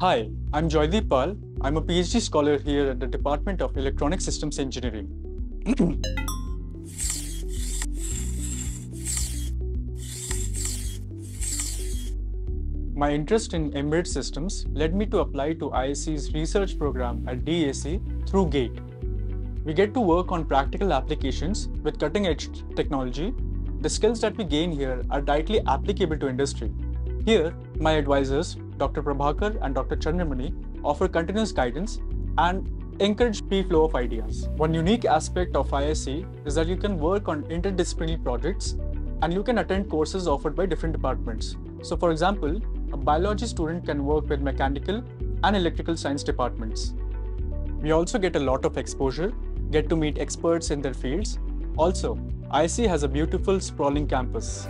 Hi, I'm Joydeep Pal. I'm a PhD scholar here at the Department of Electronic Systems Engineering. My interest in embedded systems led me to apply to IISc's research program at DAC through GATE. We get to work on practical applications with cutting edge technology. The skills that we gain here are directly applicable to industry. Here, my advisors, Dr. Prabhakar and Dr. Chandramani, offer continuous guidance and encourage free flow of ideas. One unique aspect of IISc is that you can work on interdisciplinary projects and you can attend courses offered by different departments. So for example, a biology student can work with mechanical and electrical science departments. We also get a lot of exposure, get to meet experts in their fields. Also, IISc has a beautiful sprawling campus.